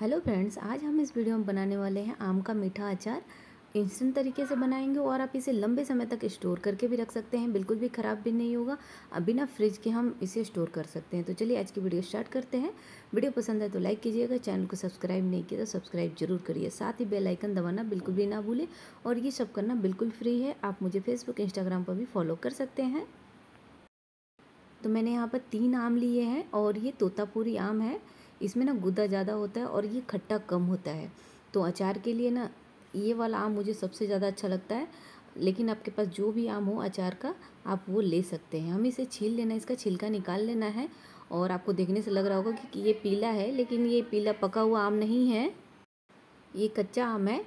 Hello friends, आज हम इस वीडियो में बनाने वाले हैं आम का मीठा अचार। इंस्टेंट तरीके से बनाएँगे और आप इसे लंबे समय तक स्टोर करके भी रख सकते हैं। बिल्कुल भी ख़राब भी नहीं होगा। अब बिना फ्रिज के हम इसे स्टोर कर सकते हैं। तो चलिए आज की वीडियो स्टार्ट करते हैं। वीडियो पसंद है तो लाइक कीजिएगा। चैनल को सब्सक्राइब नहीं किया तो सब्सक्राइब ज़रूर करिए। साथ ही बेल आइकन दबाना बिल्कुल भी ना भूलें और ये सब करना बिल्कुल फ्री है। आप मुझे फेसबुक, इंस्टाग्राम पर भी फॉलो कर सकते हैं। तो मैंने यहाँ पर तीन आम लिए हैं और ये तोतापुरी आम है। इसमें ना गुदा ज़्यादा होता है और ये खट्टा कम होता है। तो अचार के लिए ना ये वाला आम मुझे सबसे ज़्यादा अच्छा लगता है, लेकिन आपके पास जो भी आम हो अचार का, आप वो ले सकते हैं। हम इसे छील लेना है इसका छिलका निकाल लेना है और आपको देखने से लग रहा होगा कि ये पीला है, लेकिन ये पीला पका हुआ आम नहीं है। ये कच्चा आम है।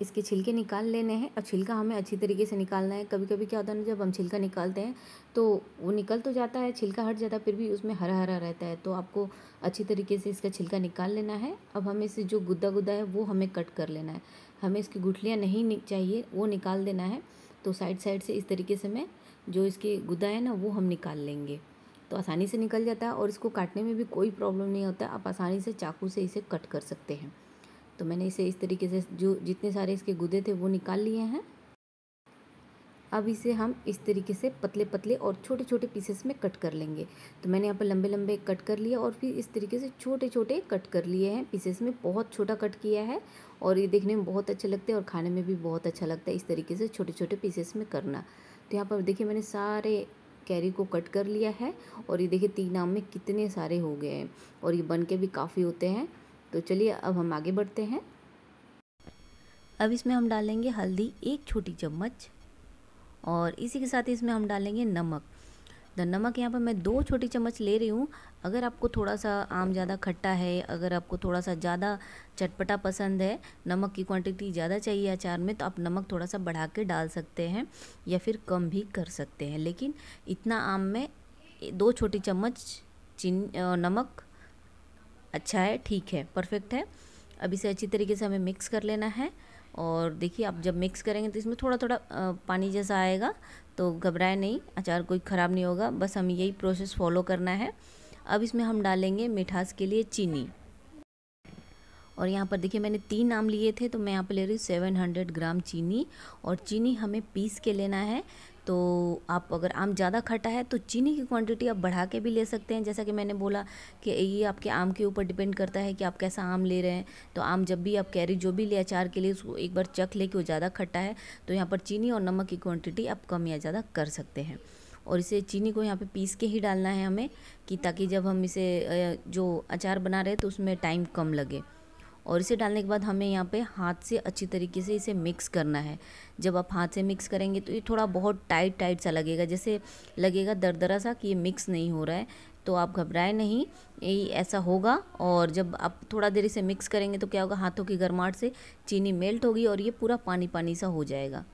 इसके छिलके निकाल लेने हैं। और छिलका हमें अच्छी तरीके से निकालना है। कभी कभी क्या होता है ना, जब हम छिलका निकालते हैं तो वो निकल तो जाता है, छिलका हट जाता है, फिर भी उसमें हरा हरा रहता है। तो आपको अच्छी तरीके से इसका छिलका निकाल लेना है। अब हमें इसे जो गुद्दा गुद्दा है, वो हमें कट कर लेना है। हमें इसकी गुठलियाँ नहीं चाहिए, वो निकाल देना है। तो साइड साइड से इस तरीके से मैं जो इसके गुद्दा है ना, वो हम निकाल लेंगे। तो आसानी से निकल जाता है और इसको काटने में भी कोई प्रॉब्लम नहीं होता। आप आसानी से चाकू से इसे कट कर सकते हैं। तो मैंने इसे इस तरीके से जो जितने सारे इसके गुदे थे वो निकाल लिए हैं। अब इसे हम इस तरीके से पतले पतले और छोटे छोटे पीसेस में कट कर लेंगे। तो मैंने यहाँ पर लंबे लंबे कट कर लिए और फिर इस तरीके से छोटे छोटे कट कर लिए हैं। पीसेस में बहुत छोटा कट किया है और ये देखने में बहुत अच्छे लगते हैं और खाने में भी बहुत अच्छा लगता है इस तरीके से छोटे छोटे पीसेस में करना। तो यहाँ पर देखिए मैंने सारे कैरी को कट कर लिया है और ये देखिए तीन आम में कितने सारे हो गए हैं और ये बन के भी काफ़ी होते हैं। तो चलिए अब हम आगे बढ़ते हैं। अब इसमें हम डालेंगे हल्दी एक छोटी चम्मच और इसी के साथ इसमें हम डालेंगे नमक। तो नमक यहाँ पर मैं दो छोटी चम्मच ले रही हूँ। अगर आपको थोड़ा सा आम ज़्यादा खट्टा है, अगर आपको थोड़ा सा ज़्यादा चटपटा पसंद है, नमक की क्वांटिटी ज़्यादा चाहिए अचार में तो आप नमक थोड़ा सा बढ़ा के डाल सकते हैं या फिर कम भी कर सकते हैं। लेकिन इतना आम में दो छोटी चम्मच चीन नमक अच्छा है, ठीक है परफेक्ट है। अब इसे अच्छी तरीके से हमें मिक्स कर लेना है और देखिए, आप जब मिक्स करेंगे तो इसमें थोड़ा थोड़ा पानी जैसा आएगा तो घबराए नहीं, अचार कोई ख़राब नहीं होगा, बस हमें यही प्रोसेस फॉलो करना है। अब इसमें हम डालेंगे मिठास के लिए चीनी। और यहाँ पर देखिए, मैंने तीन आम लिए थे तो मैं यहाँ पर ले रही हूँ सेवन हंड्रेड ग्राम चीनी और चीनी हमें पीस के लेना है। तो आप अगर आम ज़्यादा खट्टा है तो चीनी की क्वांटिटी आप बढ़ा के भी ले सकते हैं। जैसा कि मैंने बोला कि ये आपके आम के ऊपर डिपेंड करता है कि आप कैसा आम ले रहे हैं। तो आम जब भी आप कैरी जो भी ले, अचार के लिए, उसको एक बार चख ले कि वो ज़्यादा खट्टा है तो यहाँ पर चीनी और नमक की क्वान्टिटी आप कम या ज़्यादा कर सकते हैं। और इसे चीनी को यहाँ पे पीस के ही डालना है हमें, कि ताकि जब हम इसे जो अचार बना रहे हैं तो उसमें टाइम कम लगे। और इसे डालने के बाद हमें यहाँ पे हाथ से अच्छी तरीके से इसे मिक्स करना है। जब आप हाथ से मिक्स करेंगे तो ये थोड़ा बहुत टाइट टाइट सा लगेगा, जैसे लगेगा दरदरा सा कि ये मिक्स नहीं हो रहा है तो आप घबराएँ नहीं यही ऐसा होगा। और जब आप थोड़ा देर इसे मिक्स करेंगे तो क्या होगा, हाथों की गर्माहट से चीनी मेल्ट होगी और ये पूरा पानी पानी सा हो जाएगा।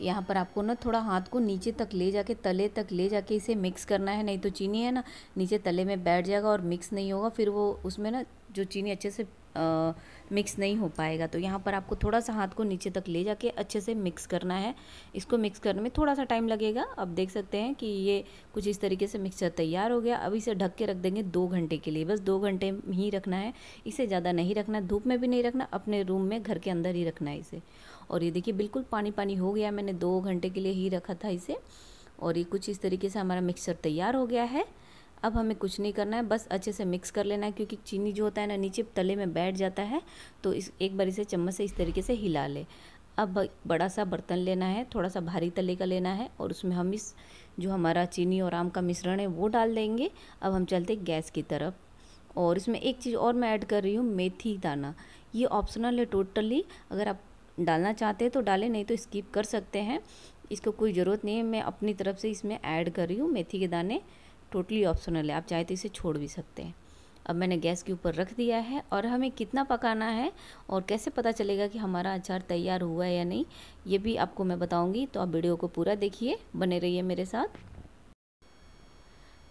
यहाँ पर आपको ना थोड़ा हाथ को नीचे तक ले जाके, तले तक ले जाके इसे मिक्स करना है, नहीं तो चीनी है ना, नीचे तले में बैठ जाएगा और मिक्स नहीं होगा, फिर वो उसमें ना जो चीनी अच्छे से आ, मिक्स नहीं हो पाएगा तो यहाँ पर आपको थोड़ा सा हाथ को नीचे तक ले जाके अच्छे से मिक्स करना है। इसको मिक्स करने में थोड़ा सा टाइम लगेगा। अब देख सकते हैं कि ये कुछ इस तरीके से मिक्सचर तैयार हो गया। अब इसे ढक के रख देंगे दो घंटे के लिए। बस दो घंटे ही रखना है। इसे ज़्यादा नहीं रखना धूप में भी नहीं रखना अपने रूम में घर के अंदर ही रखना है इसे। और ये देखिए बिल्कुल पानी पानी हो गया मैंने दो घंटे के लिए ही रखा था इसे। और ये कुछ इस तरीके से हमारा मिक्सचर तैयार हो गया है। अब हमें कुछ नहीं करना है, बस अच्छे से मिक्स कर लेना है, क्योंकि चीनी जो होता है ना, नीचे तले में बैठ जाता है तो इस, एक बार इसे चम्मच से इस तरीके से हिला ले। अब बड़ा सा बर्तन लेना है, थोड़ा सा भारी तले का लेना है, और उसमें हम इस, जो हमारा चीनी और आम का मिश्रण है, वो डाल देंगे। अब हम चलते गैस की तरफ़। और इसमें एक चीज़ और मैं ऐड कर रही हूँ, मेथी दाना। ये ऑप्शनल है टोटली अगर आप डालना चाहते हैं तो डालें, नहीं तो स्किप कर सकते हैं। इसको कोई ज़रूरत नहीं है, मैं अपनी तरफ़ से इसमें ऐड कर रही हूँ, मेथी के दाने। टोटली ऑप्शनल है। आप चाहे तो इसे छोड़ भी सकते हैं। अब मैंने गैस के ऊपर रख दिया है और हमें कितना पकाना है और कैसे पता चलेगा कि हमारा अचार तैयार हुआ है या नहीं, ये भी आपको मैं बताऊँगी। तो आप वीडियो को पूरा देखिए, बने रहिए मेरे साथ।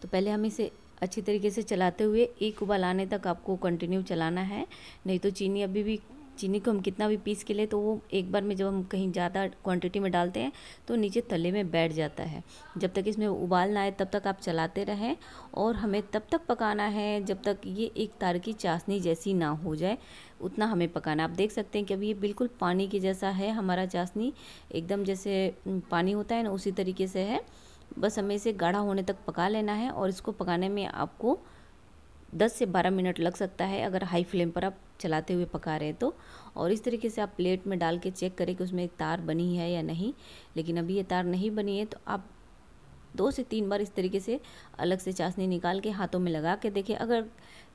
तो पहले हम इसे अच्छी तरीके से चलाते हुए एक उबाल आने तक आपको कंटिन्यू चलाना है। नहीं तो चीनी अभी भी चीनी को हम कितना भी पीस के लिए तो वो एक बार में जब हम कहीं ज़्यादा क्वांटिटी में डालते हैं तो नीचे तले में बैठ जाता है। जब तक इसमें उबाल ना आए, तब तक आप चलाते रहें और हमें तब तक पकाना है जब तक ये एक तार की चाशनी जैसी ना हो जाए, उतना हमें पकाना आप देख सकते हैं कि अभी ये बिल्कुल पानी के जैसा है हमारा चाशनी। एकदम जैसे पानी होता है ना, उसी तरीके से है। बस हमें इसे गाढ़ा होने तक पका लेना है और इसको पकाने में आपको 10 से 12 मिनट लग सकता है अगर हाई फ्लेम पर आप चलाते हुए पका रहे हैं तो। और इस तरीके से आप प्लेट में डाल के चेक करें कि उसमें एक तार बनी है या नहीं। लेकिन अभी ये तार नहीं बनी है तो आप दो से तीन बार इस तरीके से अलग से चाशनी निकाल के हाथों में लगा के देखें। अगर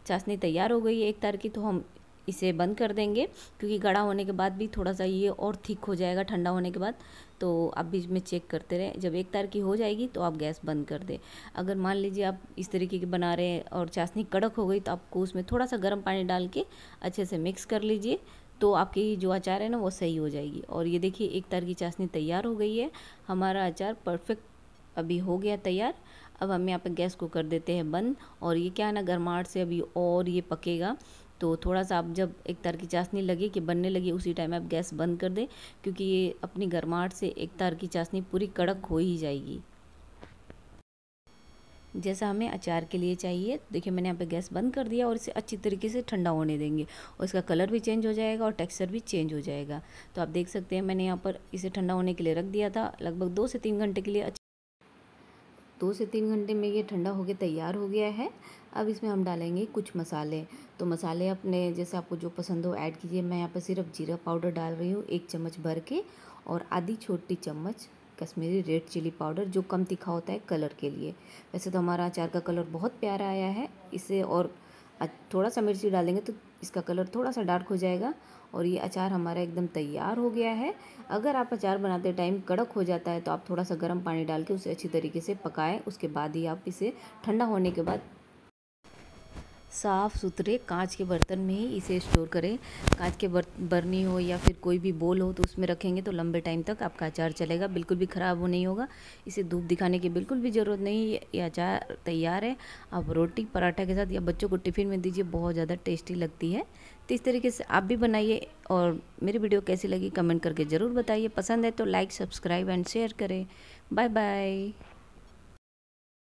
चाशनी तैयार हो गई है एक तार की तो हम इसे बंद कर देंगे, क्योंकि गड़ा होने के बाद भी थोड़ा सा ये और थिक हो जाएगा, ठंडा होने के बाद। तो आप बीच में चेक करते रहें, जब एक तार की हो जाएगी तो आप गैस बंद कर दें। अगर मान लीजिए आप इस तरीके की बना रहे हैं और चाशनी कड़क हो गई तो आपको उसमें थोड़ा सा गर्म पानी डाल के अच्छे से मिक्स कर लीजिए तो आपकी जो अचार है ना, वो सही हो जाएगी। और ये देखिए, एक तार की चाशनी तैयार हो गई है। हमारा अचार परफेक्ट अभी हो गया तैयार। अब हम यहाँ पे गैस को कर देते हैं बंद, और ये क्या है ना, गर्माहट से अभी और ये पकेगा। तो थोड़ा सा आप जब एक तार की चाशनी लगे कि बनने लगी, उसी टाइम आप गैस बंद कर दें, क्योंकि ये अपनी गर्माहट से एक तार की चाशनी पूरी कड़क हो ही जाएगी। जैसा हमें अचार के लिए चाहिए, देखिए मैंने यहाँ पे गैस बंद कर दिया और इसे अच्छी तरीके से ठंडा होने देंगे और इसका कलर भी चेंज हो जाएगा और टेक्सचर भी चेंज हो जाएगा। तो आप देख सकते हैं मैंने यहाँ पर इसे ठंडा होने के लिए रख दिया था, लगभग दो से तीन घंटे के लिए दो से तीन घंटे में ये ठंडा होकर तैयार हो गया है। अब इसमें हम डालेंगे कुछ मसाले। तो मसाले अपने जैसे आपको जो पसंद हो ऐड कीजिए। मैं यहाँ पर सिर्फ़ जीरा पाउडर डाल रही हूँ एक चम्मच भर के और आधी छोटी चम्मच कश्मीरी रेड चिली पाउडर जो कम तीखा होता है कलर के लिए। वैसे तो हमारा अचार का कलर बहुत प्यारा आया है। इसे और थोड़ा सा मिर्ची डालेंगे तो इसका कलर थोड़ा सा डार्क हो जाएगा और ये अचार हमारा एकदम तैयार हो गया है। अगर आप अचार बनाते टाइम कड़क हो जाता है तो आप थोड़ा सा गर्म पानी डाल के उसे अच्छी तरीके से पकाएँ। उसके बाद ही आप इसे ठंडा होने के बाद साफ़ सुथरे कांच के बर्तन में ही इसे स्टोर करें। कांच के बर्नी हो या फिर कोई भी बोल हो तो उसमें रखेंगे तो लंबे टाइम तक आपका अचार चलेगा। बिल्कुल भी ख़राब हो नहीं होगा। इसे धूप दिखाने की बिल्कुल भी ज़रूरत नहीं, ये अचार तैयार है। आप रोटी, पराठा के साथ या बच्चों को टिफ़िन में दीजिए, बहुत ज़्यादा टेस्टी लगती है। तो इस तरीके से आप भी बनाइए और मेरी वीडियो कैसी लगी कमेंट करके ज़रूर बताइए। पसंद है तो लाइक, सब्सक्राइब एंड शेयर करें। Bye bye